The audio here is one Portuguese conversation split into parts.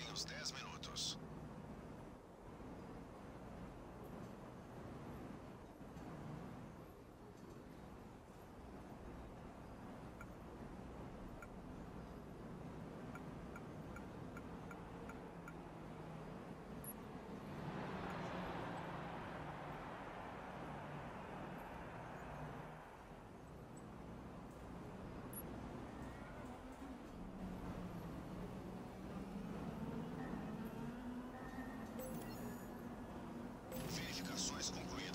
em uns 10 minutos. Fantastic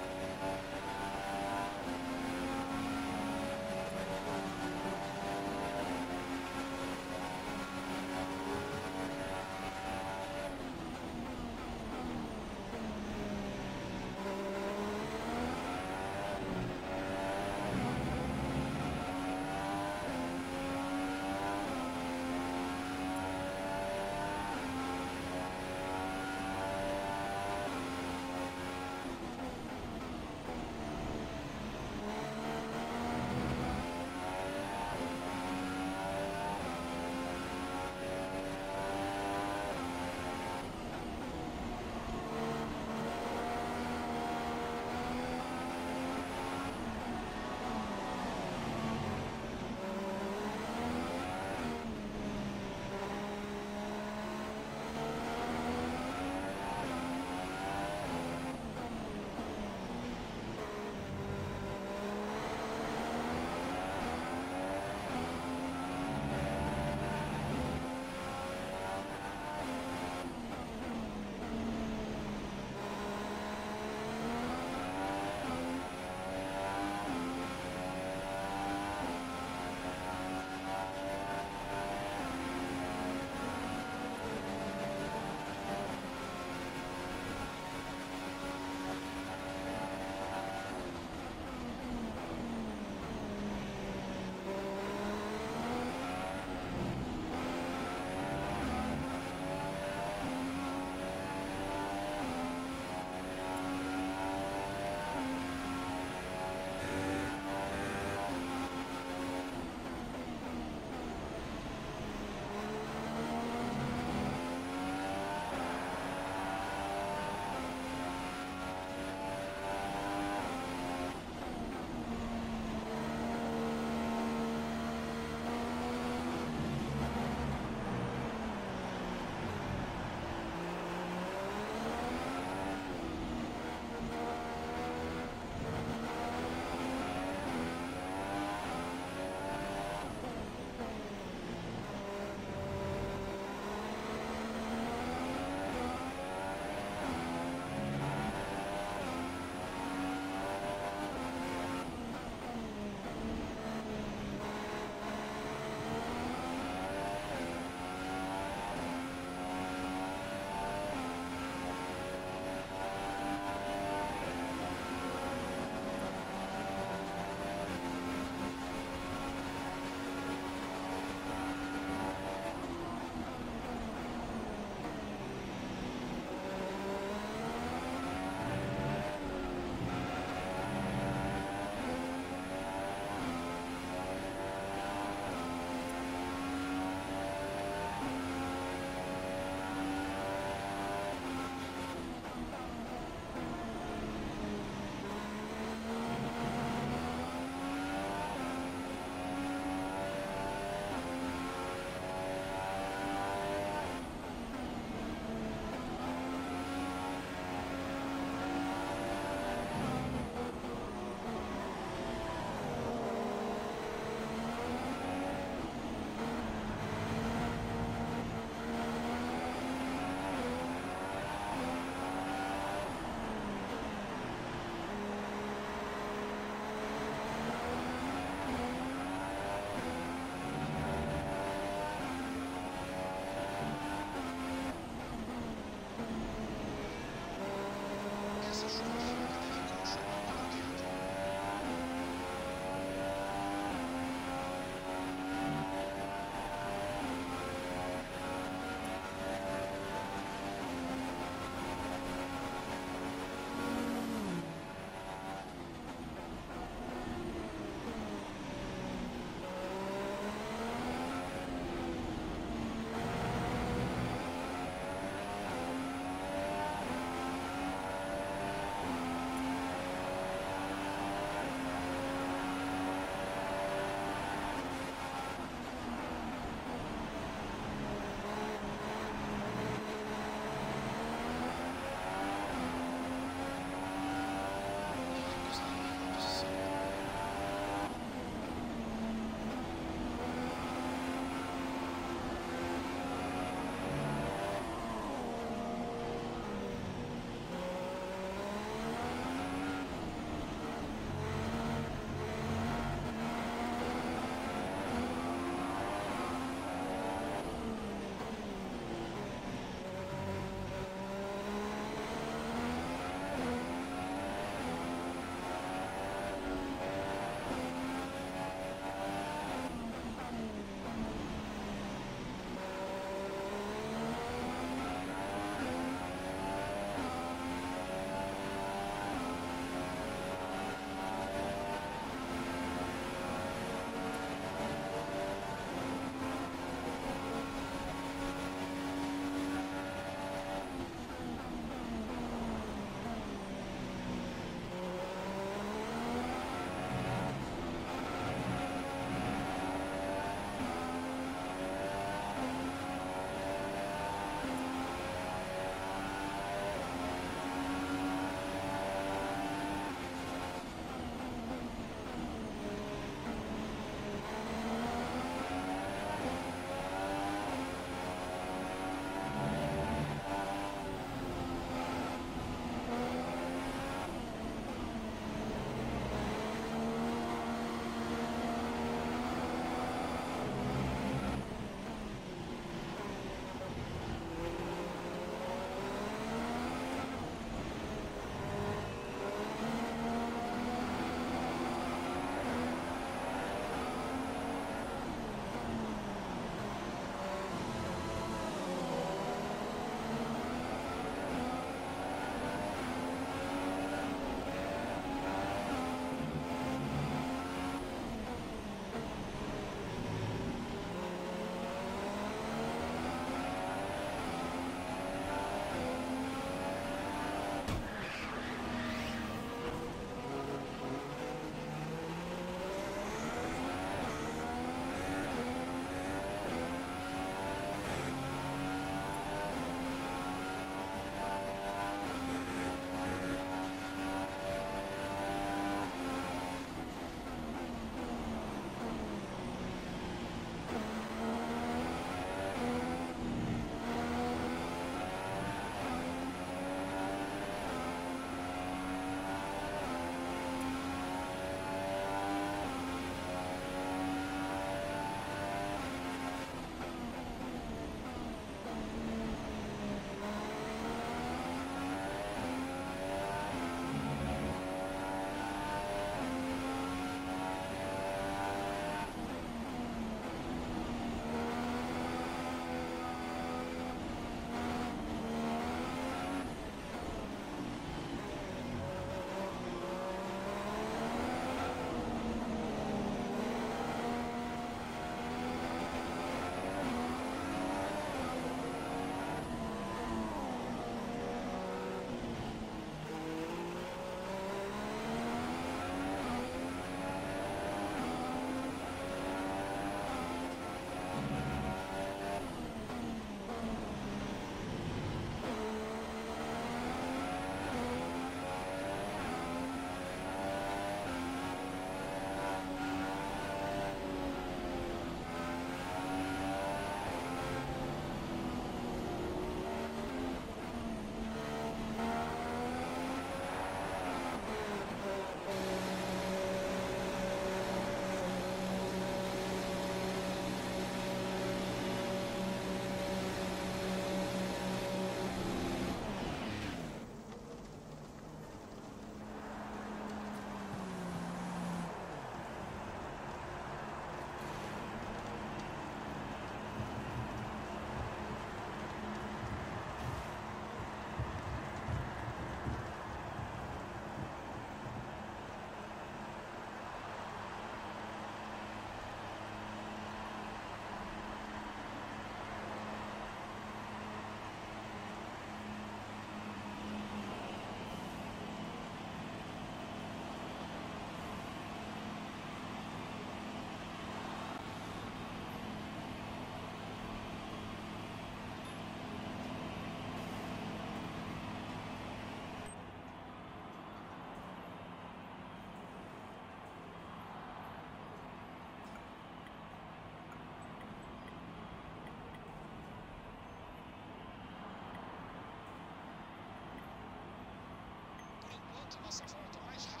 to Muscle Trail to Measure.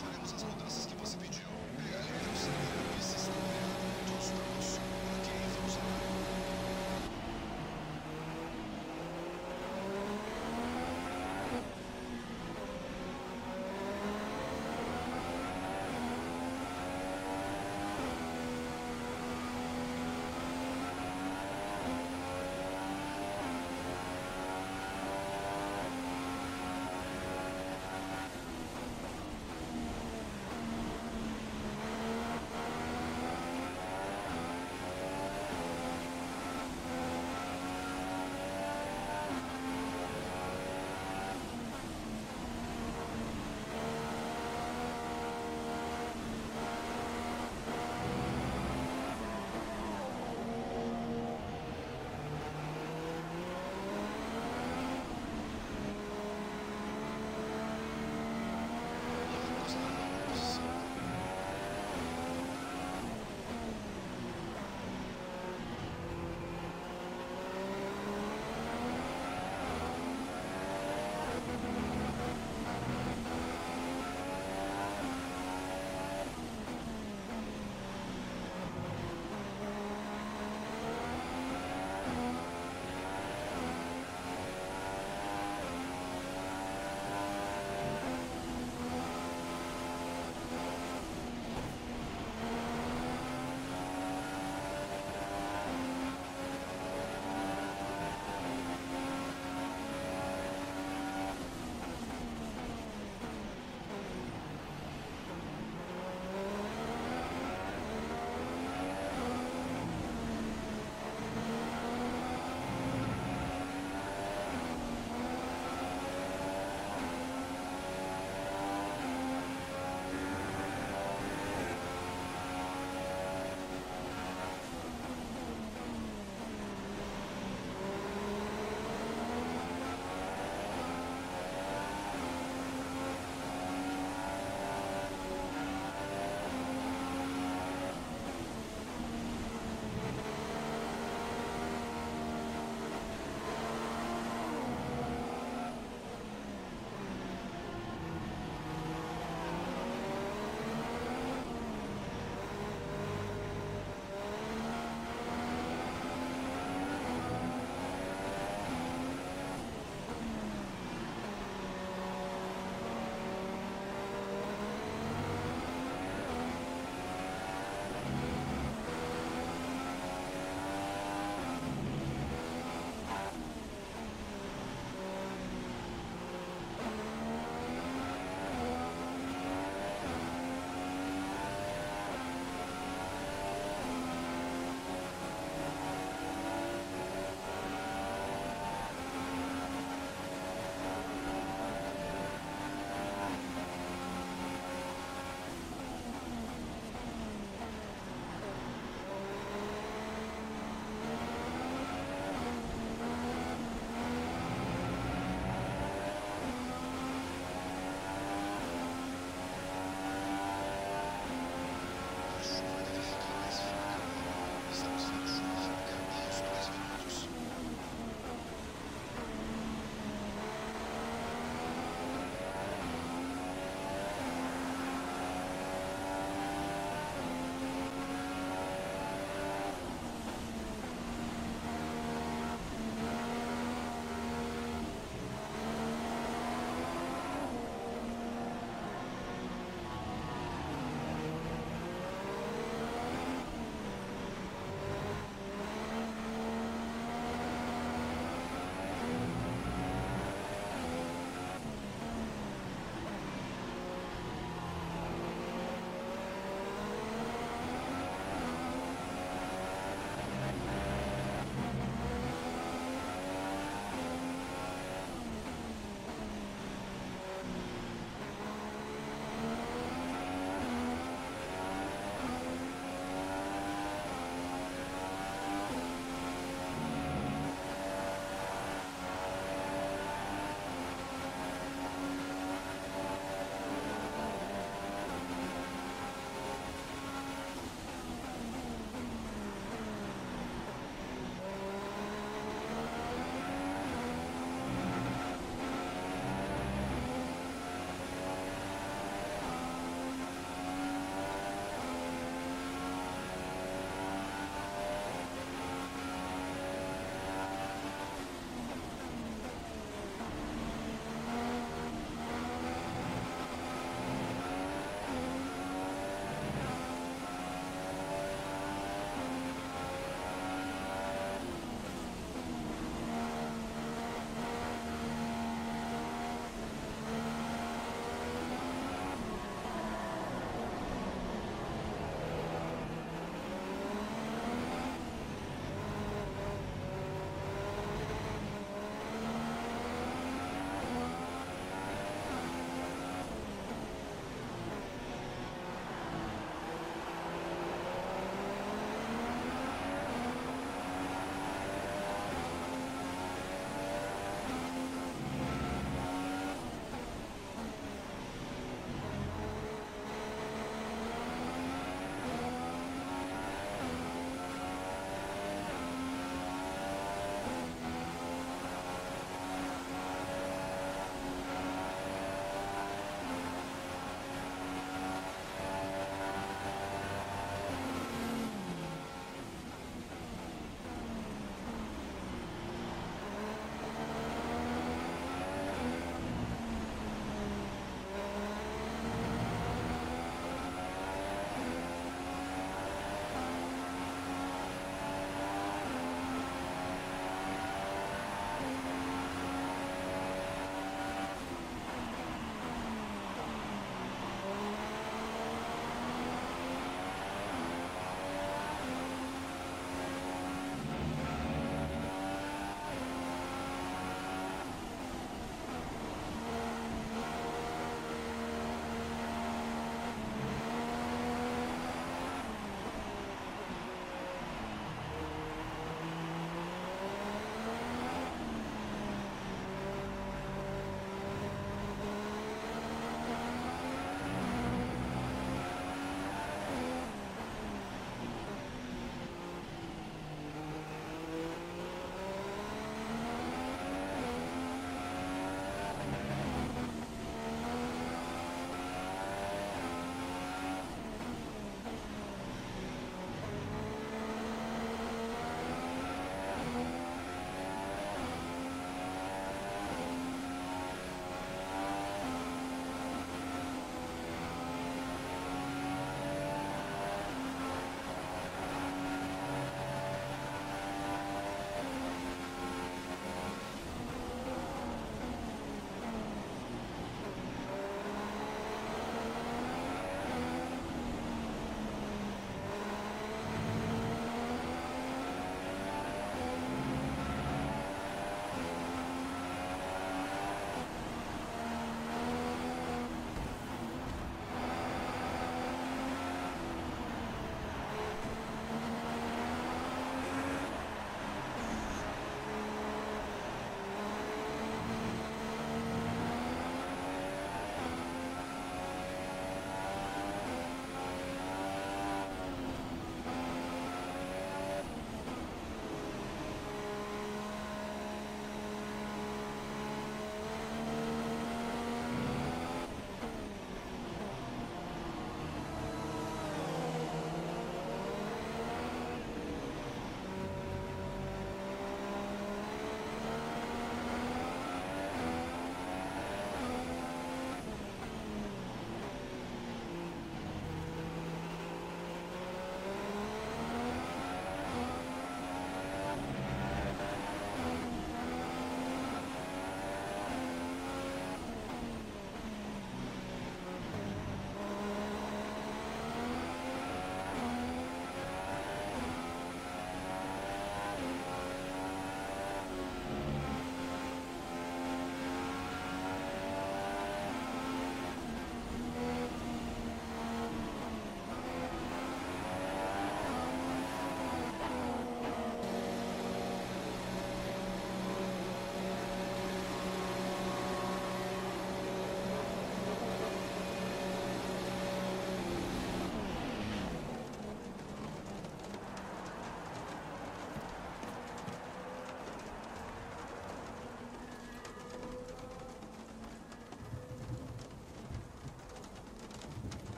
Шалимов со схода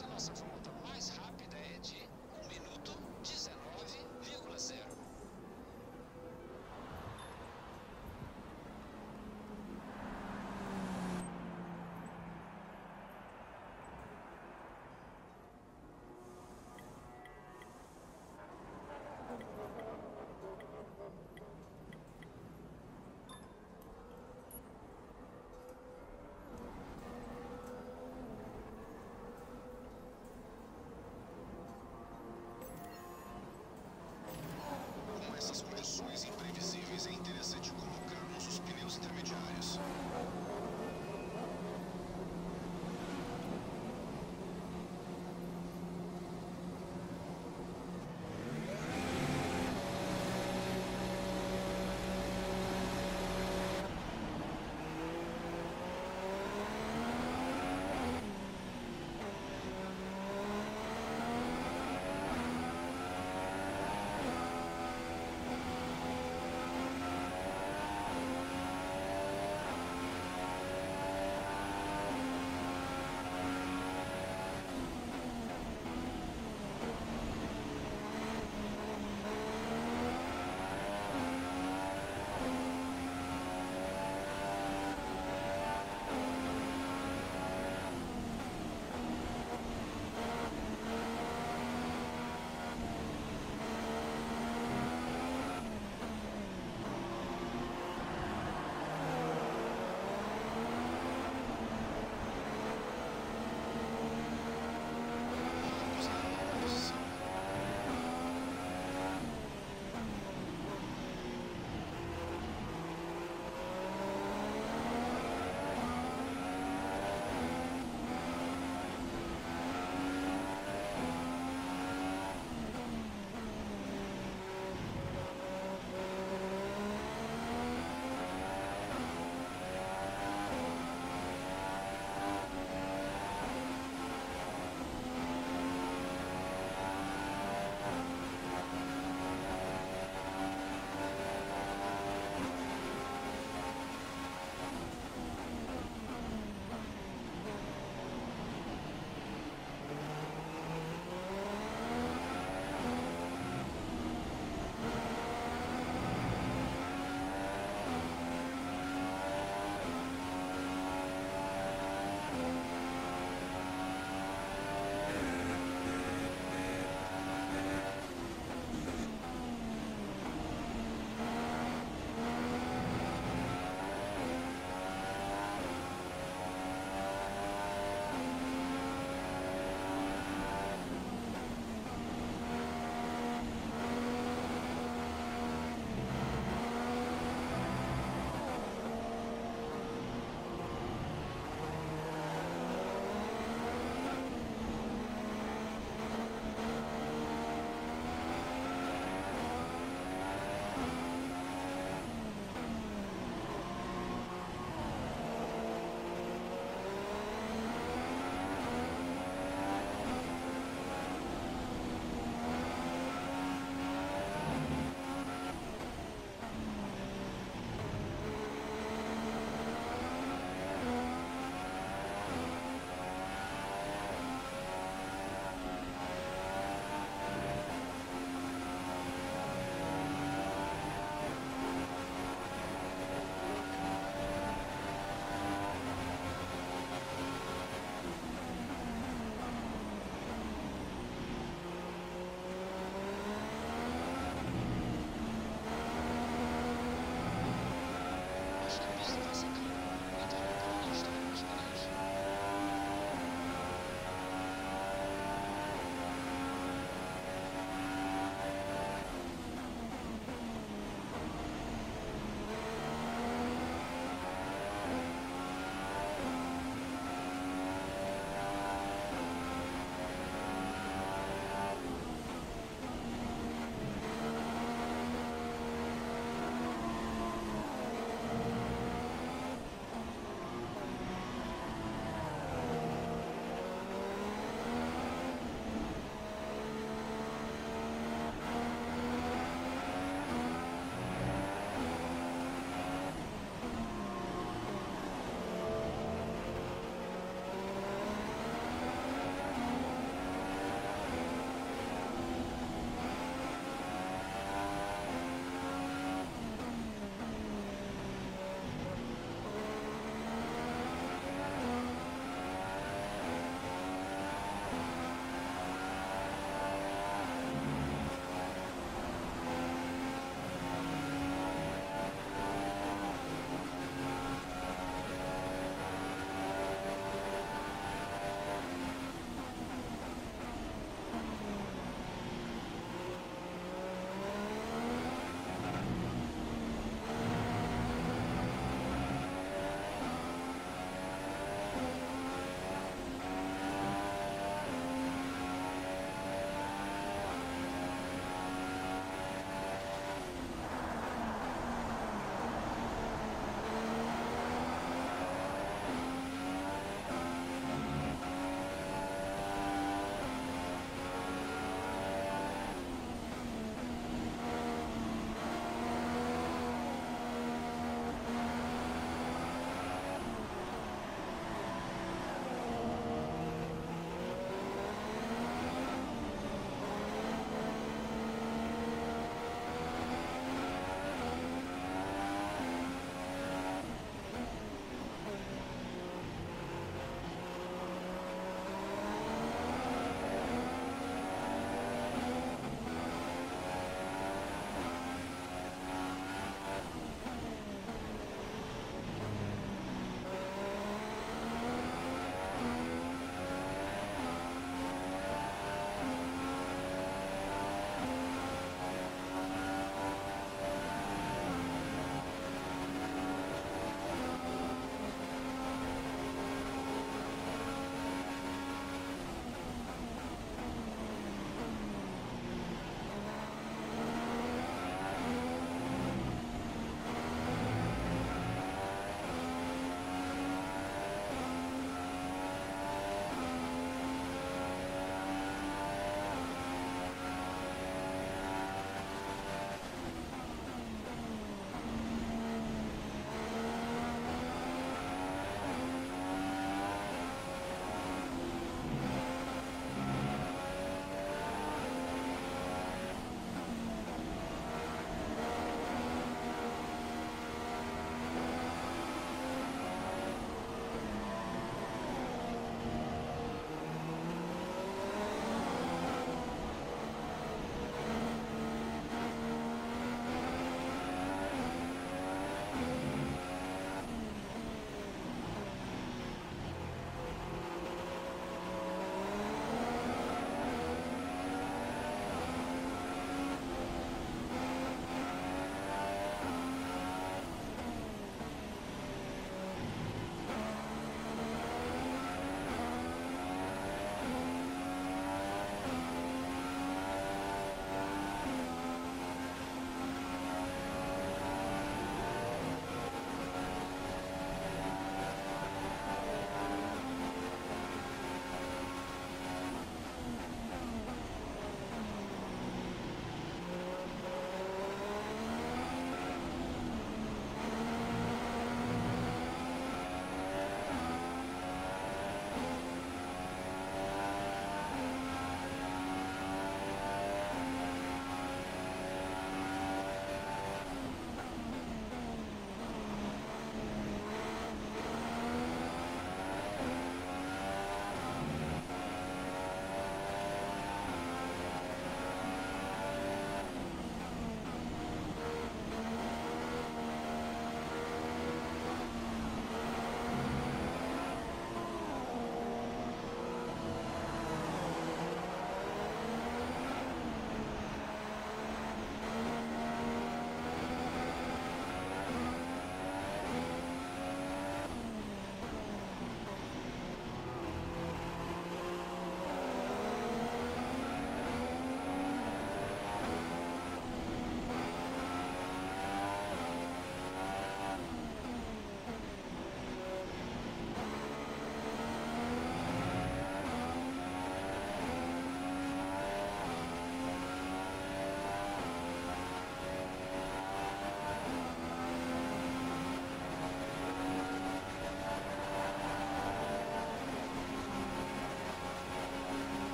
Dawson from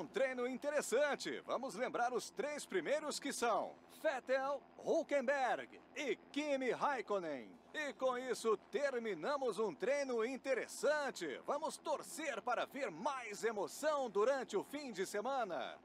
um treino interessante. Vamos lembrar os três primeiros que são Vettel, Hulkenberg e Kimi Raikkonen. E com isso terminamos um treino interessante. Vamos torcer para ver mais emoção durante o fim de semana.